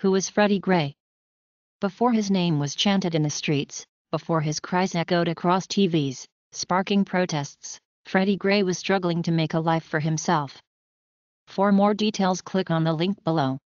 Who was Freddie Gray? Before his name was chanted in the streets, before his cries echoed across TVs, sparking protests, Freddie Gray was struggling to make a life for himself. For more details click on the link below.